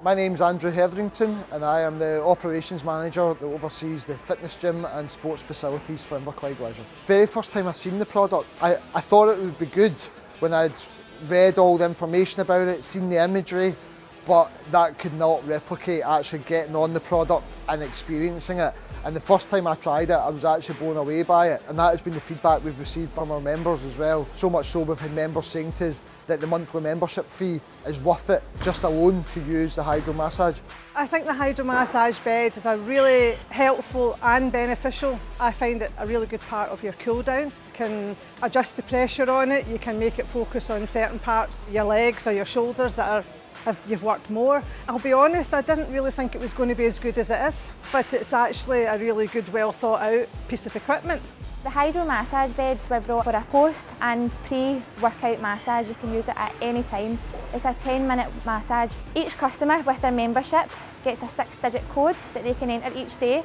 My name's Andrew Hetherington and I am the operations manager that oversees the fitness gym and sports facilities for Inverclyde Leisure. Very first time I seen the product, I, I thought it would be good when I'd read all the information about it, seen the imagery, but that could not replicate actually getting on the product and experiencing it. And the first time I tried it, I was actually blown away by it. And that has been the feedback we've received from our members as well. So much so we've had members saying to us that the monthly membership fee is worth it just alone to use the hydro massage. I think the hydro massage bed is a really helpful and beneficial. I find it a really good part of your cool down. You can adjust the pressure on it, you can make it focus on certain parts, your legs or your shoulders that are you've worked more. I'll be honest, I didn't really think it was going to be as good as it is, but it's actually a really good, well thought out piece of equipment. The hydro massage beds were brought for a post and pre-workout massage. You can use it at any time. It's a 10 minute massage. Each customer with their membership gets a six digit code that they can enter each day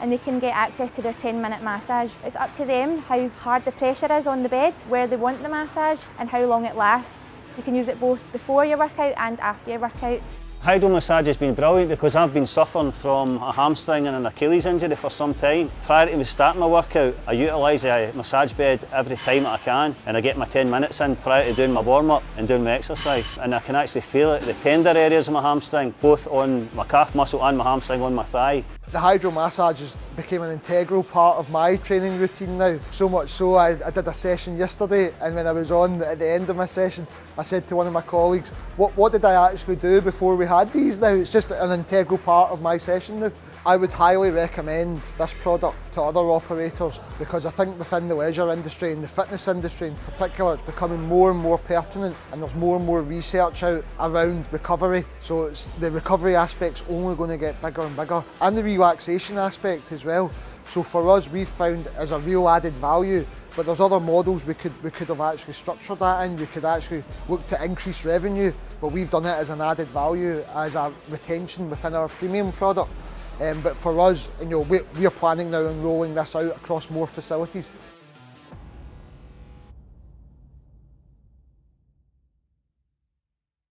and they can get access to their 10 minute massage. It's up to them how hard the pressure is on the bed, where they want the massage and how long it lasts. You can use it both before your workout and after your workout. Hydro massage has been brilliant because I've been suffering from a hamstring and an Achilles injury for some time. Prior to starting my workout, I utilise a massage bed every time that I can and I get my 10 minutes in prior to doing my warm-up and doing my exercise. And I can actually feel it, the tender areas of my hamstring, both on my calf muscle and my hamstring on my thigh. The hydro massage has become an integral part of my training routine now. So much so I, I, did a session yesterday and when I was on at the end of my session I said to one of my colleagues, what, what did I actually do before we had these now? It's just an integral part of my session now. I would highly recommend this product to other operators because I think within the leisure industry and the fitness industry in particular it's becoming more and more pertinent and there's more and more research out around recovery so it's the recovery aspect's only going to get bigger and bigger and the relaxation aspect as well so for us we've found as a real added value but there's other models we could we could have actually structured that in. We could actually look to increase revenue, but we've done it as an added value, as a retention within our premium product. Um, but for us, you know, we, we're planning now on rolling this out across more facilities.